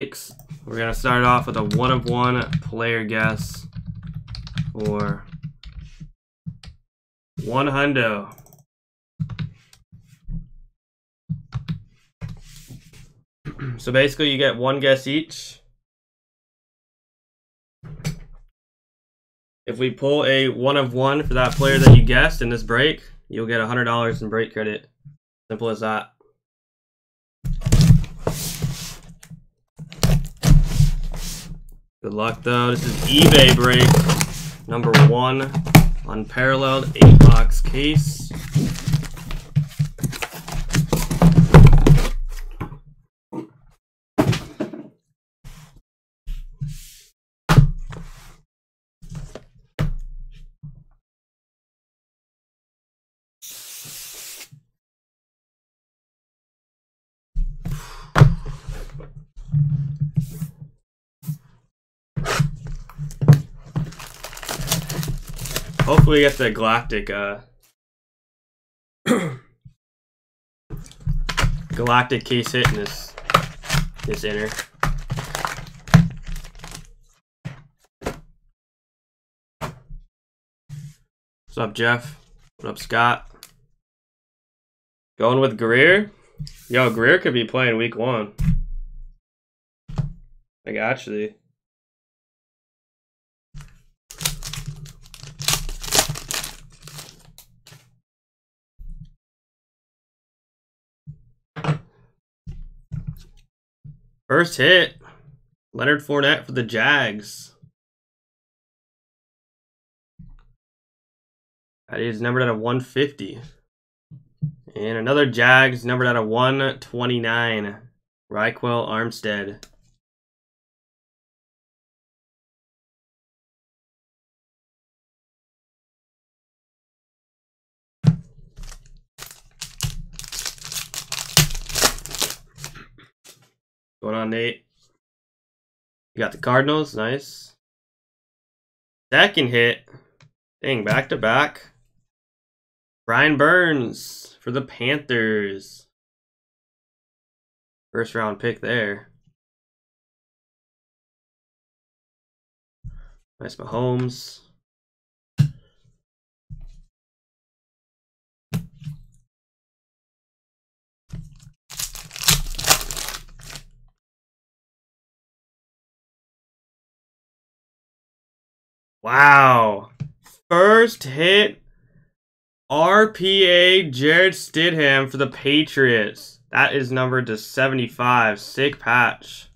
We're gonna start off with a one of one player guess for one hundo. So basically, you get one guess each. If we pull a one of one for that player that you guessed in this break, you'll get $100 in break credit. Simple as that. Good luck though. This is eBay break number one, unparalleled eight box case. Hopefully, get the galactic, uh, galactic case hit in this this inner. What's up, Jeff? What up, Scott? Going with Greer? Yo, Greer could be playing week one. Like, actually. First hit, Leonard Fournette for the Jags. That is numbered out of 150. And another Jags numbered out of 129. Ryquell Armstead. Going on, Nate? You got the Cardinals, nice. Second hit. Dang, back to back. Brian Burns for the Panthers. First round pick there. Nice Mahomes. Wow. First hit RPA Jarrett Stidham for the Patriots. That is numbered to 75. Sick patch.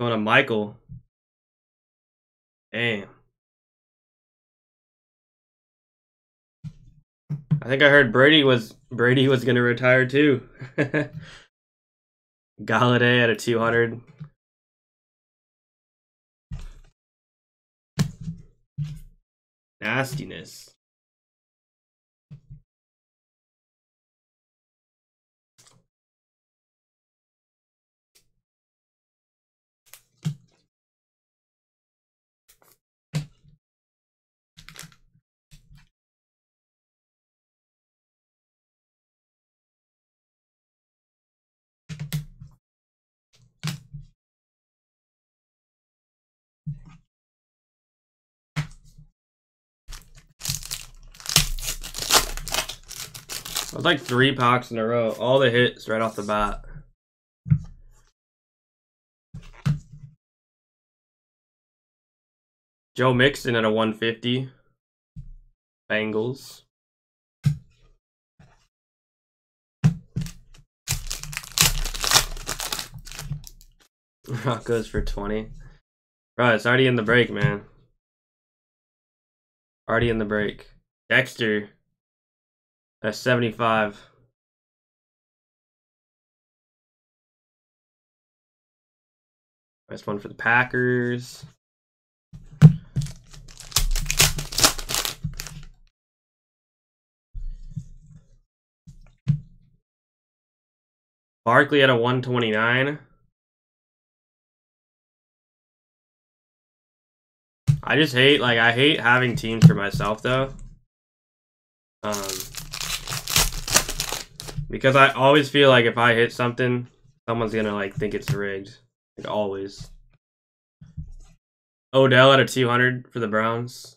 Going to Michael. Damn. I think I heard Brady was Brady was gonna retire too. Golladay at a 200. Nastiness. Was like three packs in a row. All the hits right off the bat. Joe Mixon at a 150. Bengals. Broncos for 20. Bro, it's already in the break, man. Already in the break. Dexter. That's 75. Nice one for the Packers. Barkley at a 129. I just hate, like, I hate having teams for myself, though. Um, because I always feel like if I hit something Someone's gonna like think it's rigged, like always. Odell at a 200 for the Browns.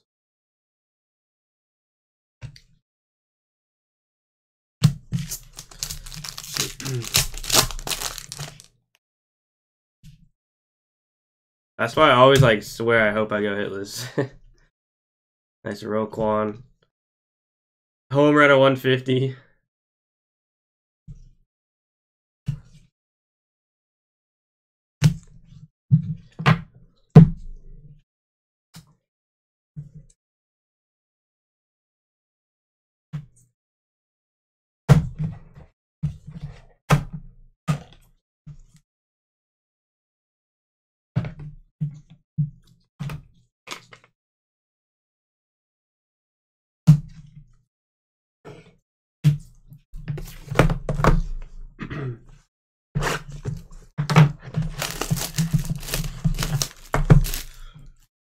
That's why I always like swear I hope I go hitless. nice Roquan. Homer at a 150.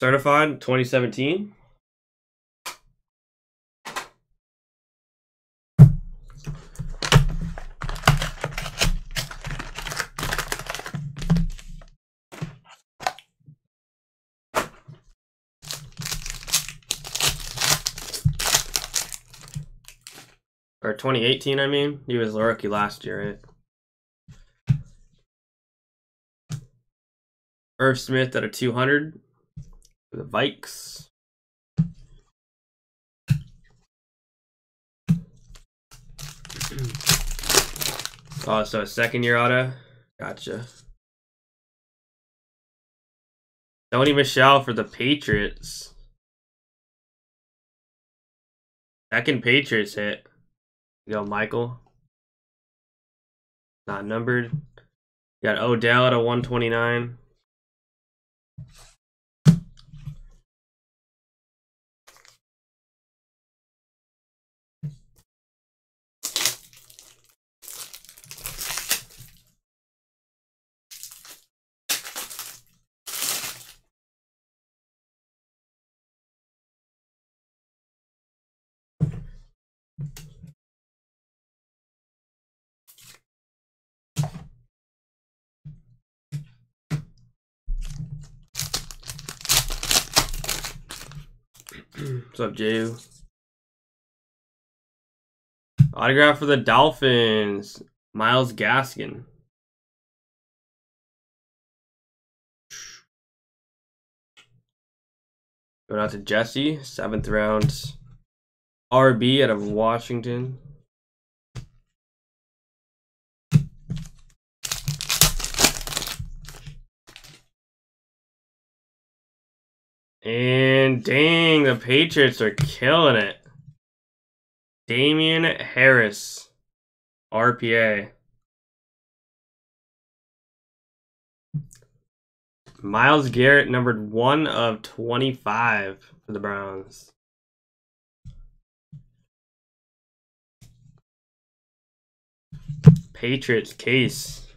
Certified 2017. Or 2018, I mean. He was the rookie last year, right? Irv Smith at a 200 for the Vikes. oh, so a second year auto. Gotcha. Sony Michel for the Patriots. Second Patriots hit. Go Michael. Not numbered. got Odell at a 129. What's up, Jew? Autograph for the Dolphins. Myles Gaskin. Going out to Jesse, seventh round. RB out of Washington. And dang, the Patriots are killing it. Damien Harris, RPA. Myles Garrett, numbered 1 of 25 for the Browns. Patriots case.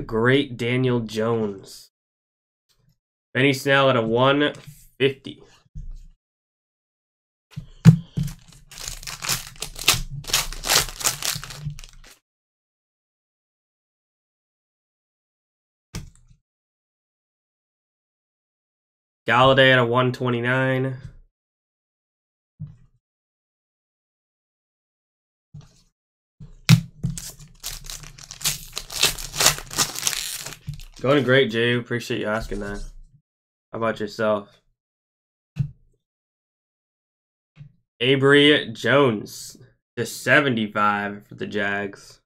The great Daniel Jones. Benny Snell at a 150. Golladay at a 129. Going great, Jay. Appreciate you asking that. How about yourself? Abry Jones to 75 for the Jags.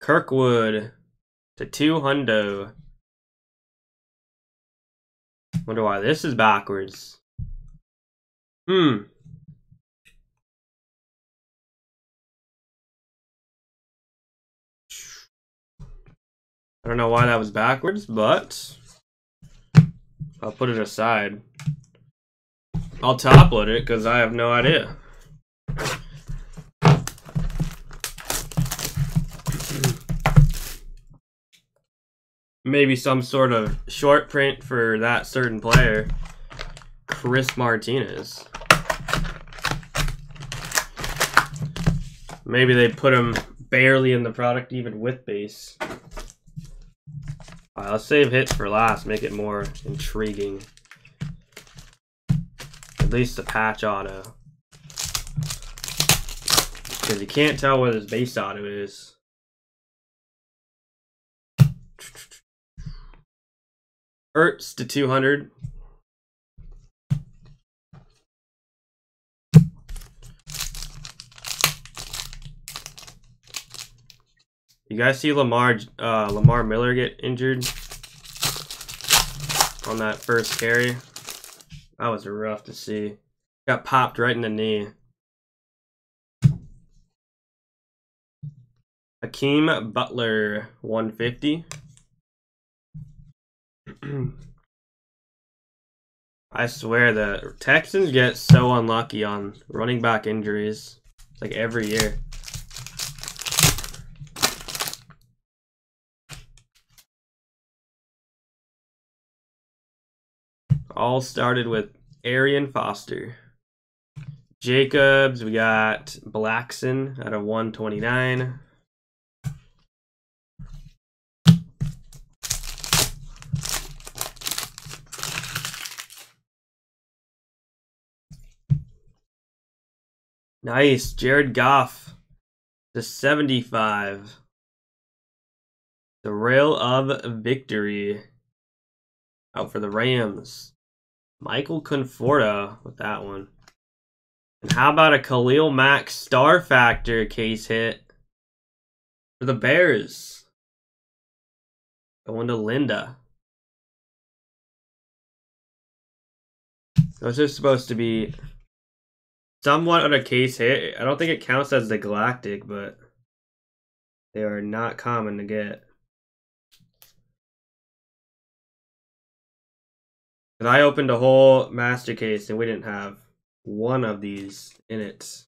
Kirkwood to two hundo. Wonder why this is backwards. Hmm. I don't know why that was backwards, but I'll put it aside. I'll top load it because I have no idea. Maybe some sort of short print for that certain player. Chris Martinez. Maybe they put him barely in the product even with base. Let's save hits for last, make it more intriguing. At least the patch auto. Because you can't tell where this base auto is. Ertz to 200. You guys see Lamar uh, Lamar Miller get injured on that first carry? That was rough to see. Got popped right in the knee. Hakeem Butler, 150. I swear the Texans get so unlucky on running back injuries. It's like every year. all started with Arian Foster. Jacobs, we got Blackson at a 129. Nice. Jared Goff to 75. The rail of victory. Out for the Rams. Michael Conforto with that one. And how about a Khalil Mack star factor case hit for the Bears? Going to Linda. Those are supposed to be somewhat of a case hit. I don't think it counts as the Galactic, but they are not common to get. And I opened a whole master case and we didn't have one of these in it.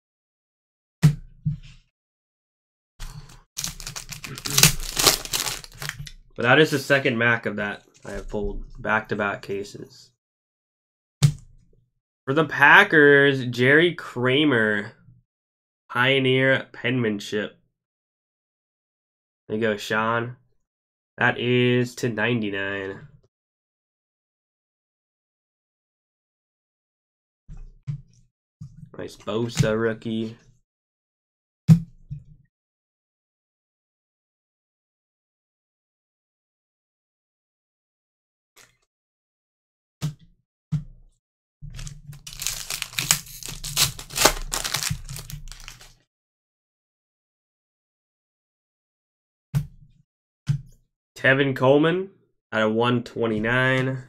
But that is the second Mack of that I have pulled back-to-back cases. For the Packers, Jerry Kramer, Pioneer Penmanship. There you go, Sean. That is to 99. Nice Bosa rookie. Tevin Coleman at a 129.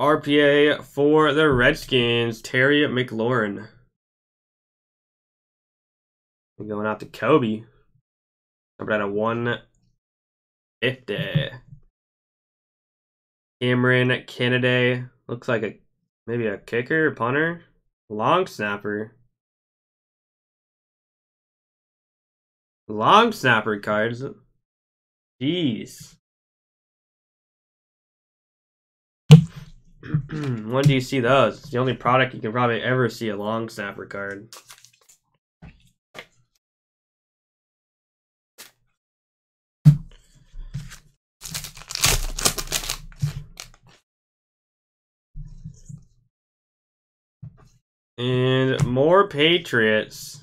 RPA for the Redskins, Terry McLaurin. We're going out to Kobe. Up at a 150. Cameron Kennedy. Looks like a maybe a kicker, punter, long snapper. Long snapper cards. Jeez. when do you see those? It's the only product you can probably ever see a long snapper card. And more Patriots.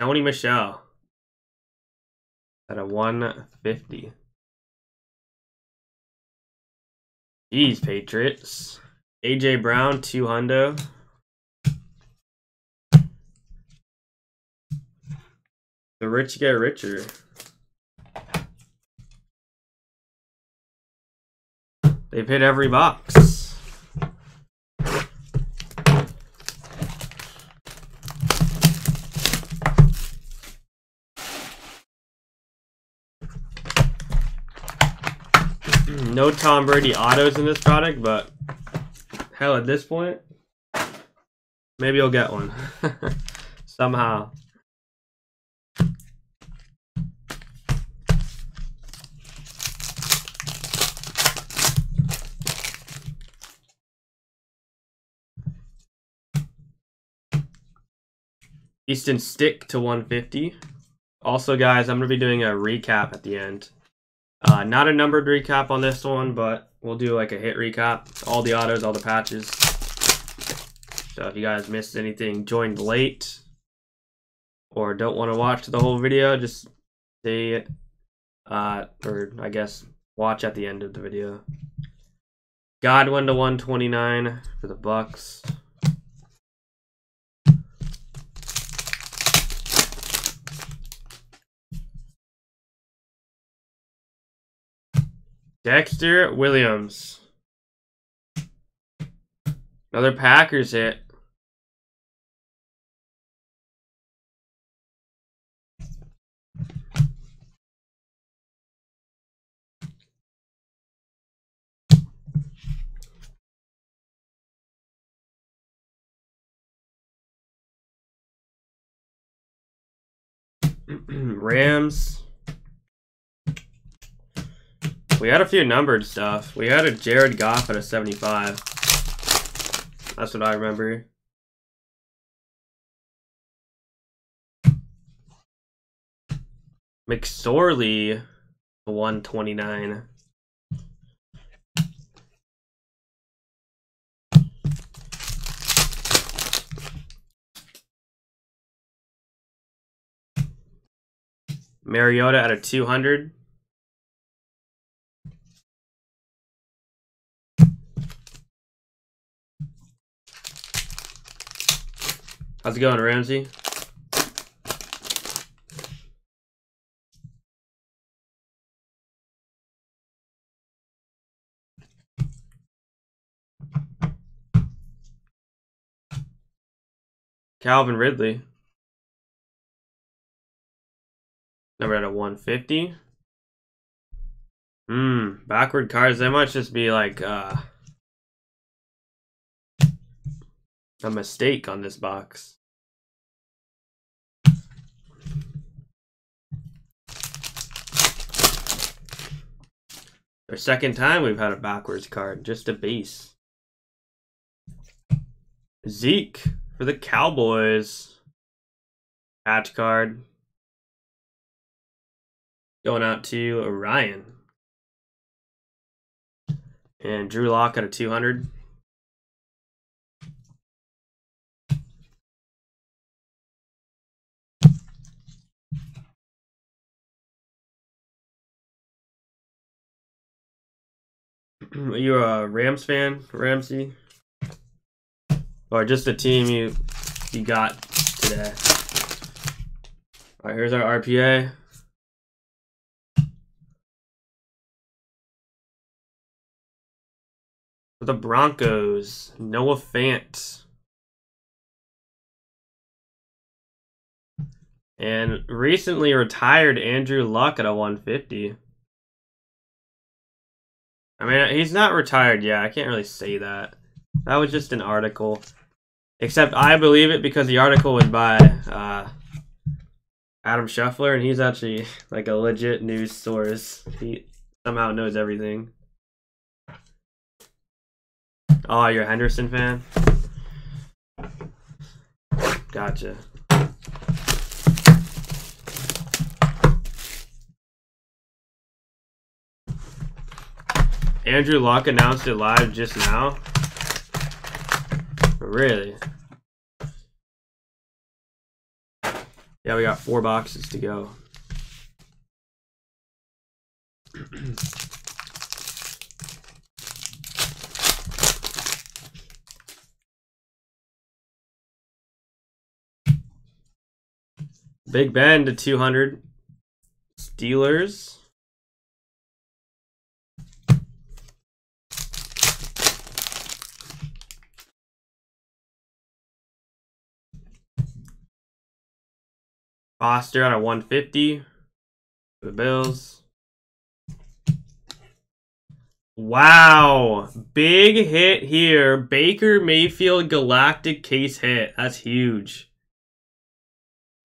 Tony Michel at a 150. Jeez, Patriots. AJ Brown, two hundo. The rich get richer. They've hit every box. No Tom Brady autos in this product, but hell, at this point, maybe you'll get one somehow. Easton Stick to 150. Also, guys, I'm going to be doing a recap at the end. Uh, not a numbered recap on this one, but we'll do like a hit recap. All the autos, all the patches. So if you guys missed anything, joined late, or don't want to watch the whole video, just see it. Uh, or I guess watch at the end of the video. Godwin to 129 for the Bucs. Dexter Williams. Another Packers hit. Rams. We had a few numbered stuff. We had a Jared Goff at a 75. That's what I remember. McSorley, 129. Mariota at a 200. How's it going, Ramsey? Calvin Ridley. Number at a 150. Hmm, backward cards, they might just be like, uh, a mistake on this box. Our second time we've had a backwards card, just a base. Zeke for the Cowboys. Patch card. Going out to Orion. And Drew Lock at a 200. Are you a Rams fan, Ramsey? Or just a team you you got today? Alright, here's our RPA. The Broncos, Noah Fant. And recently retired Andrew Luck at a 150. I mean, he's not retired yet. I can't really say that. That was just an article. Except I believe it because the article was by uh, Adam Schefter, and he's actually like a legit news source. He somehow knows everything. Oh, you're a Henderson fan? Gotcha. Andrew Luck announced it live just now. Really? Yeah, we got four boxes to go. Big Ben to 200. Steelers. Foster out of 150 for the Bills. Wow. Big hit here. Baker Mayfield Galactic case hit. That's huge.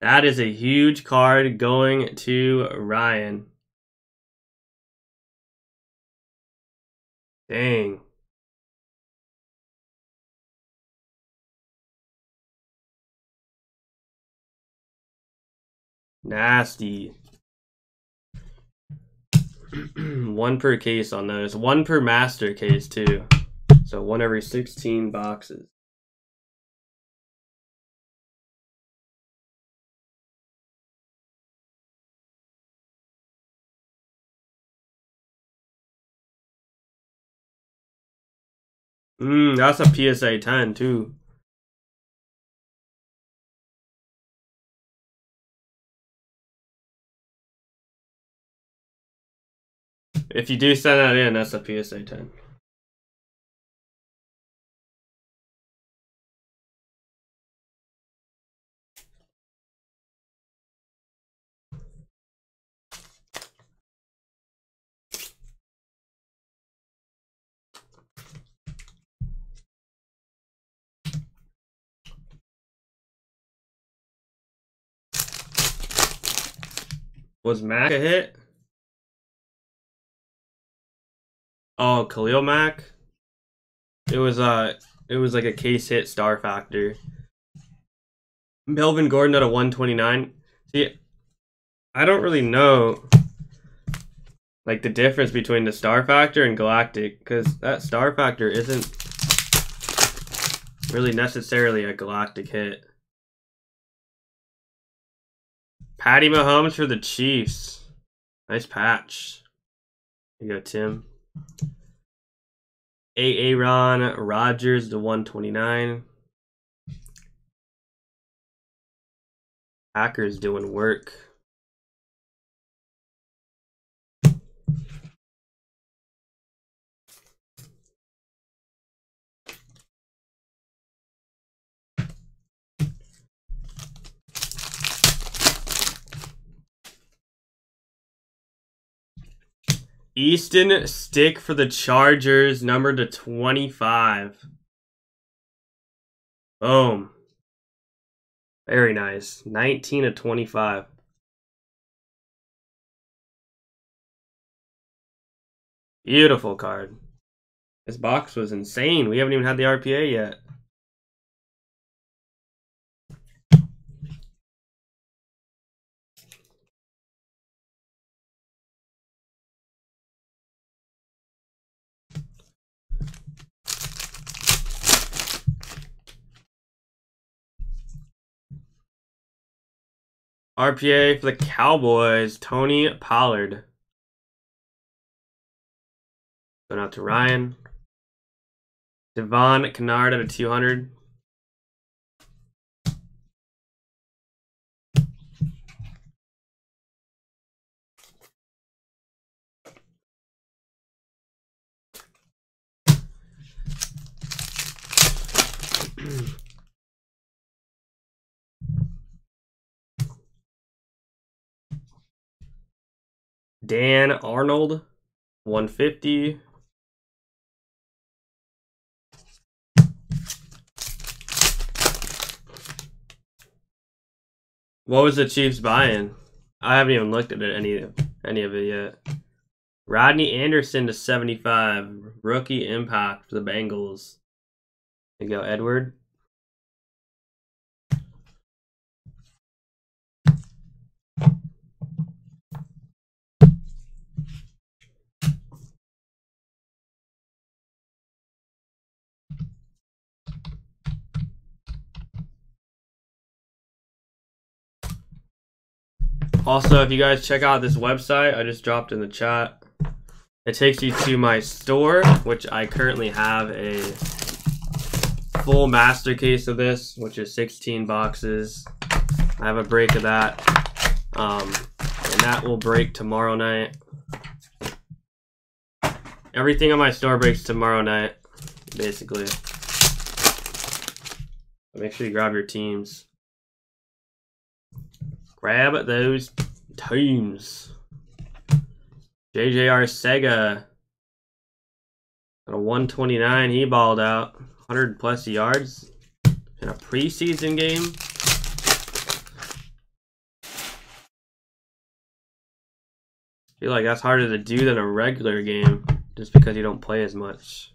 That is a huge card going to Ryan. Dang. Nasty. one per case on those. One per master case, too. So one every 16 boxes. Mm, that's a PSA 10 too. If you do send that in, that's a PSA 10. Was Mack a hit? Oh, Khalil Mack. It was uh it was like a case hit star factor. Melvin Gordon at a 129. See, I don't really know like the difference between the star factor and galactic because that star factor isn't really necessarily a galactic hit. Patty Mahomes for the Chiefs. Nice patch. Here you go, Tim. Aaron Rodgers to 129. Packers doing work. Easton Stick for the Chargers, number to 25. Boom. Very nice. 19 to 25. Beautiful card. This box was insane. We haven't even had the RPA yet. RPA for the Cowboys, Tony Pollard. Going out to Ryan. Devon Kennard at a 200. Dan Arnold, 150. What was the Chiefs buying? I haven't even looked at any any of it yet. Rodney Anderson to 75. Rookie impact for the Bengals. There you go, Edward. Also, if you guys check out this website, I just dropped in the chat. It takes you to my store, which I currently have a full master case of this, which is 16 boxes. I have a break of that. Um, and that will break tomorrow night. Everything on my store breaks tomorrow night, basically. Make sure you grab your teams. Grab those teams. JJ Arcega. At a 129, he balled out. 100 plus yards in a preseason game. I feel like that's harder to do than a regular game just because you don't play as much.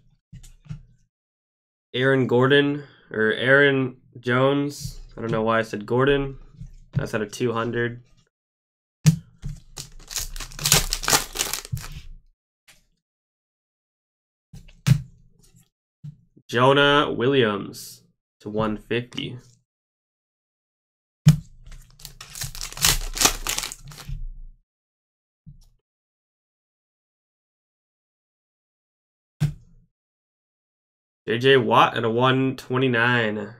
Aaron Gordon or Aaron Jones. I don't know why I said Gordon. That's at a 200. Jonah Williams to 150. JJ Watt at a 129.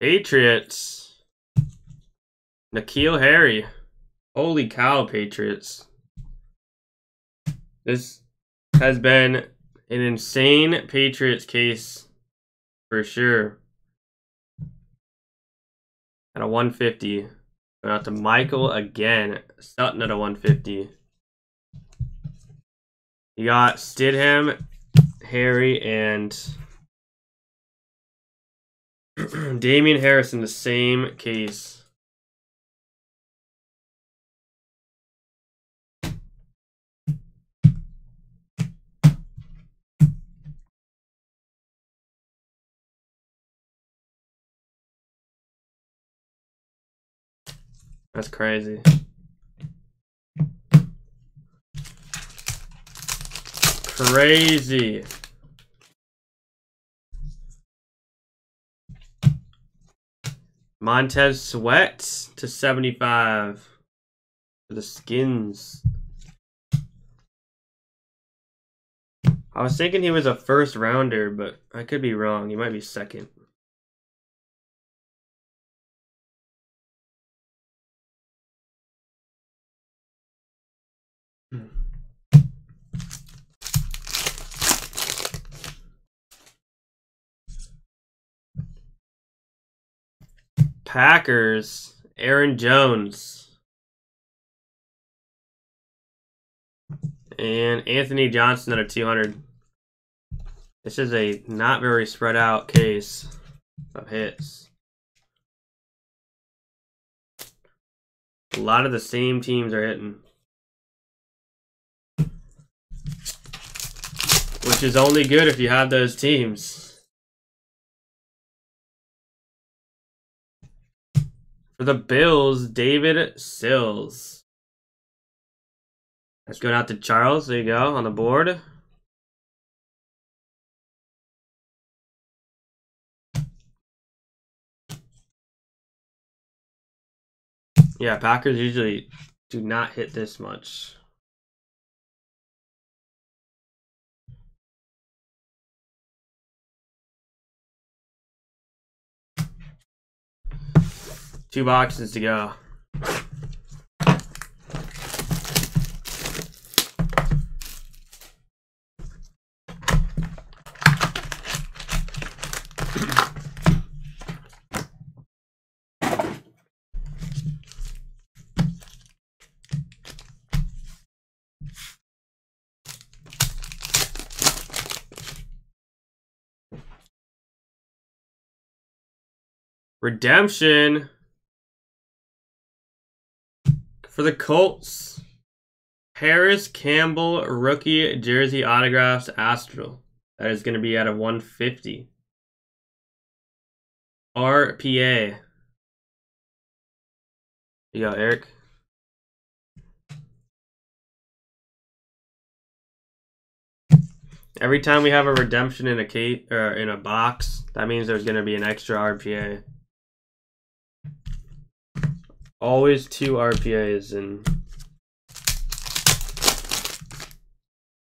Patriots. N'Keal Harry. Holy cow, Patriots. This has been an insane Patriots case for sure. At a 150. Going out to Michael again. Sutton at a 150. You got Stidham, Harry, and Damien Harris in the same case. That's crazy. Crazy. Montez Sweat to 75 for the skins. I was thinking he was a first rounder, but I could be wrong. He might be second. Packers, Aaron Jones. And Anthony Johnson at a 200. This is a not very spread out case of hits. A lot of the same teams are hitting. Which is only good if you have those teams. For the Bills, David Sills. That's going out to Charles. There you go on the board. Yeah, Packers usually do not hit this much. Two boxes to go. Redemption. For the Colts, Parris Campbell rookie jersey autographs Astral. That is going to be out of 150. RPA. You got Eric. Every time we have a redemption in a case or uh, in a box, that means there's going to be an extra RPA. Always two RPAs in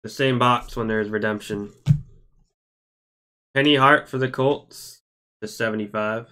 the same box when there's redemption. Penny Hart for the Colts, the 75.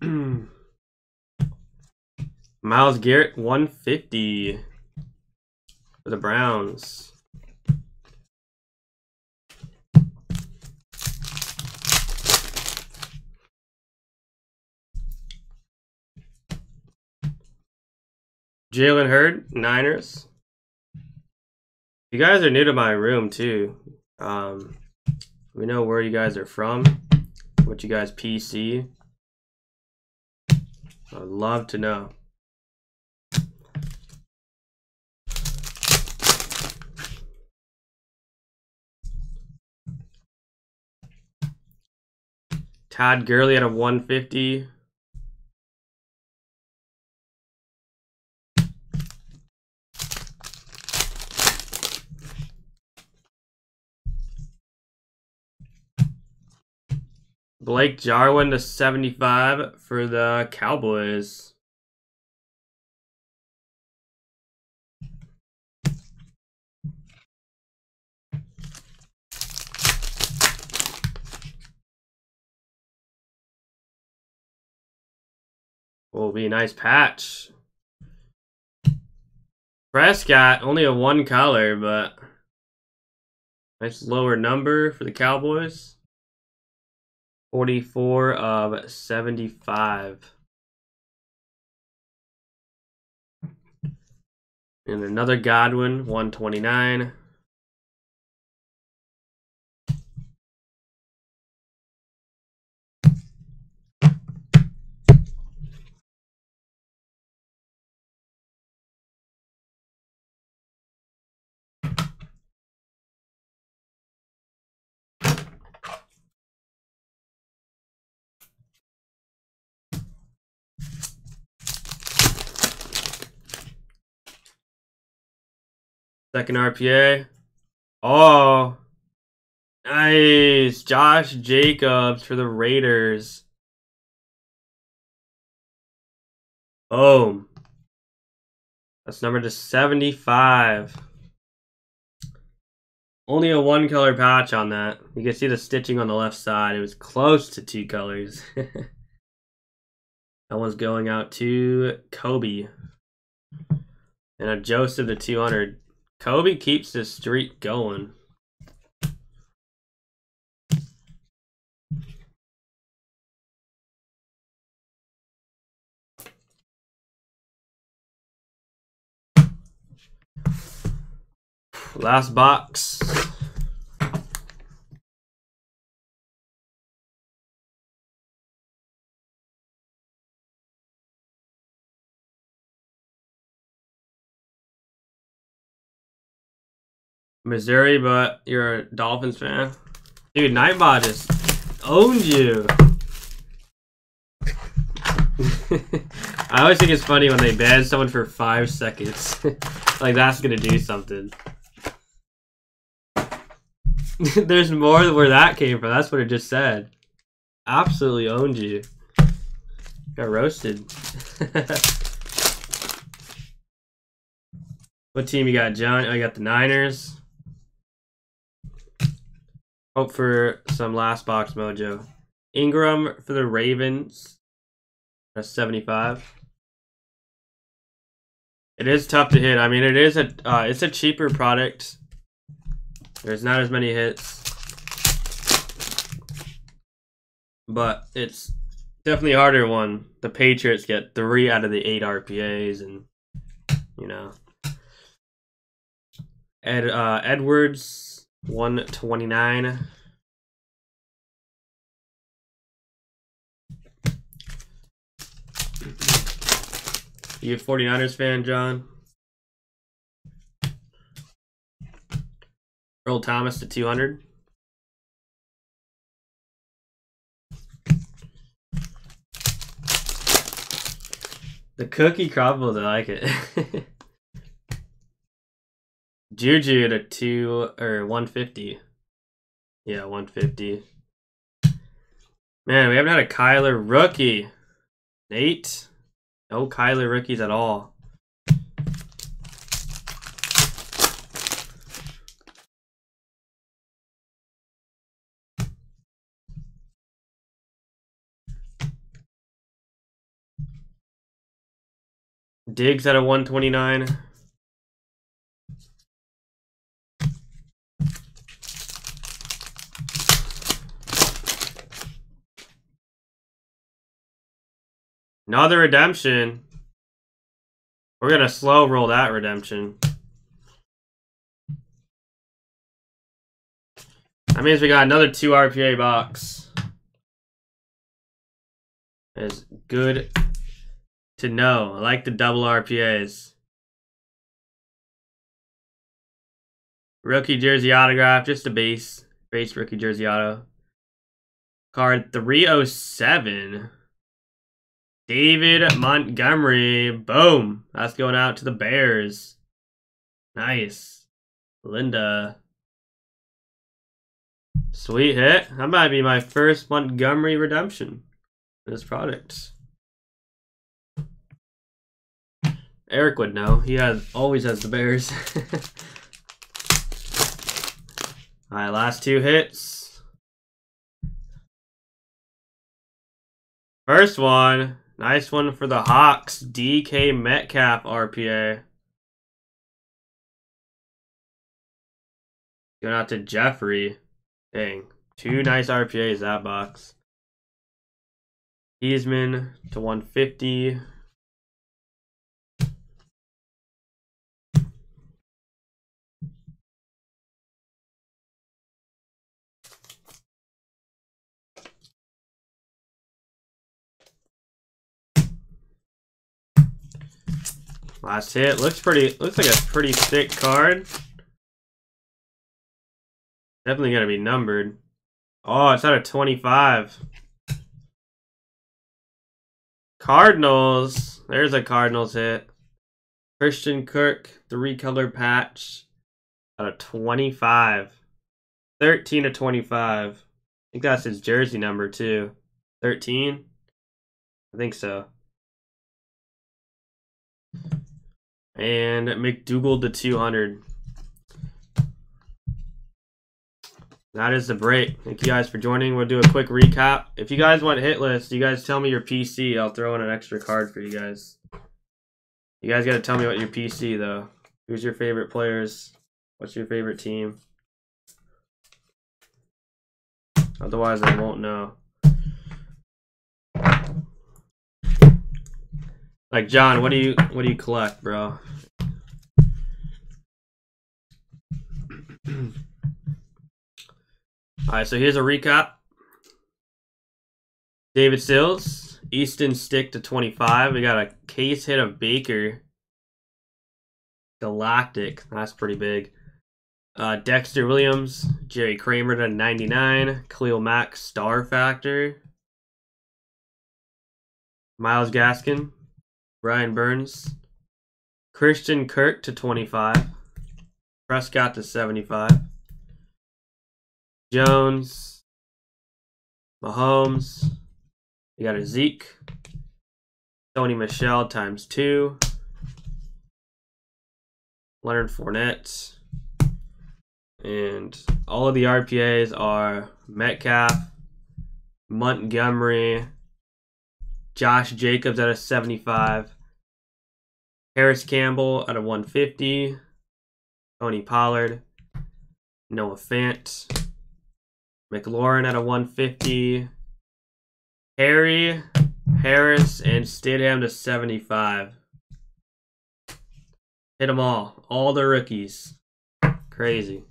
Myles Garrett, 150 for the Browns. Jalen Hurd, Niners. You guys are new to my room too. Um, we know where you guys are from, what you guys PC. I'd love to know. Todd Gurley at a 150. Blake Jarwin to 75 for the Cowboys. Will be a nice patch. Prescott, only a one color, but nice lower number for the Cowboys. 44 of 75. And another Godwin, 129. Second RPA. Oh. Nice. Josh Jacobs for the Raiders. Boom. That's number to 75. Only a one color patch on that. You can see the stitching on the left side. It was close to two colors. that one's going out to Kobe. And a Joseph to 200. Kobe keeps this streak going. Last box. Missouri, but you're a Dolphins fan. Dude, Nightbot just owned you. I always think it's funny when they ban someone for five seconds. like that's gonna do something. There's more than where that came from. That's what it just said. Absolutely owned you. Got roasted. what team you got, John? Oh, I got the Niners. Hope for some last box mojo. Ingram for the Ravens. That's 75. It is tough to hit. I mean, it is a uh, it's a cheaper product. There's not as many hits, but it's definitely a harder one. The Patriots get three out of the eight RPAs, and you know, Ed uh, Edwards 129. You a 49ers fan, John? Earl Thomas to 200. The cookie crumbles, I like it. Juju to two or 150. Yeah, 150. Man, we haven't had a Kyler rookie. Nate? No Kyler rookies at all. Diggs at a 129. Another redemption. We're going to slow roll that redemption. That means we got another 2 RPA box. Is good to know. I like the double RPAs. Rookie jersey autograph, just a base. Base rookie jersey auto. Card 307. David Montgomery. Boom. That's going out to the Bears. Nice. Linda. Sweet hit. That might be my first Montgomery redemption. This product. Eric would know. He has always has the Bears. Alright, last two hits. First one, nice one for the Hawks. DK Metcalf RPA. Going out to Jeffrey. Dang. Two nice RPAs that box. Heisman to 150. Last hit. Looks pretty looks like a pretty thick card. Definitely gonna be numbered. Oh, it's out of 25. Cardinals. There's a Cardinals hit. Christian Kirk, three color patch. Out of 25. 13 to 25. I think that's his jersey number too. 13? I think so. And McDougal to 200. That is the break. Thank you guys for joining. We'll do a quick recap. If you guys want hit list, you guys tell me your PC. I'll throw in an extra card for you guys. You guys got to tell me what your PC, though. Who's your favorite players? What's your favorite team? Otherwise, I won't know. Like John, what do you what do you collect, bro? Alright, so here's a recap. David Sills, Easton Stick to 25. We got a case hit of Baker. Galactic. That's pretty big. Uh, Dexter Williams, Jerry Kramer to 99. Khalil Mack, Star Factor. Myles Gaskin, Brian Burns. Christian Kirk to 25. Prescott to 75. Jones. Mahomes. You got a Zeke. Sony Michel times two. Leonard Fournette. And all of the RPAs are Metcalf, Montgomery, Josh Jacobs at a 75. Parris Campbell out of 150. Tony Pollard. Noah Fant. McLaurin at a 150. Harry, Harris, and Stidham to 75. Hit them all. All the rookies. Crazy.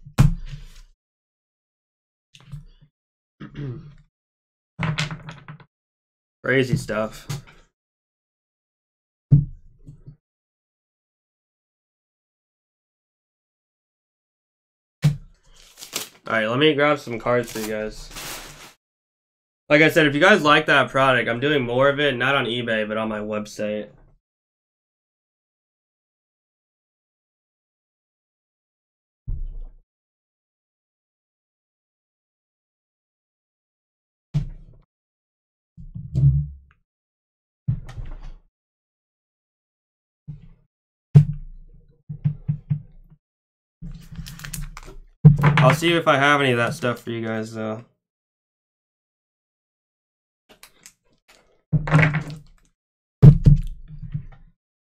Crazy stuff. Alright, let me grab some cards for you guys. Like I said, if you guys like that product, I'm doing more of it, not on eBay, but on my website. I'll see if I have any of that stuff for you guys though.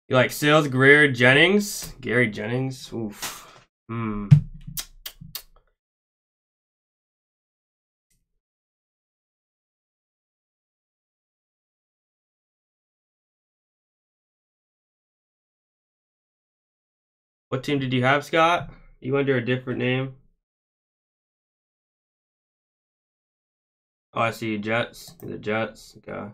You like Sales Greer Jennings? Gary Jennings? Oof. Hmm. What team did you have, Scott? You under a different name? Oh, I see Jets. The Jets. Okay.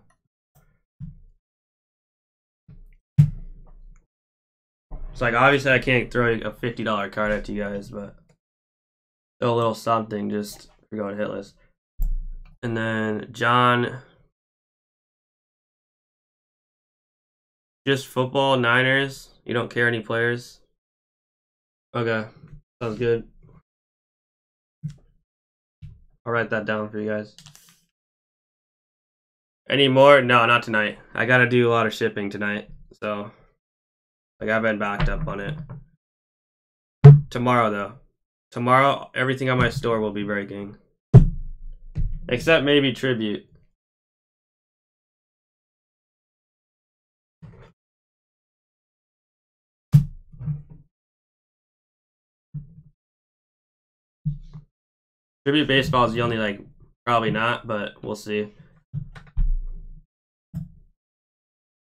It's like obviously I can't throw a fifty dollar card at you guys, but a little something just for going hitless. And then John, just football Niners. You don't care any players. Okay, sounds good. I'll write that down for you guys. Any more? No, not tonight. I gotta do a lot of shipping tonight, so like I've been backed up on it. Tomorrow though. Tomorrow everything on my store will be breaking. Except maybe tribute. Tribute baseball is the only like probably not, but we'll see.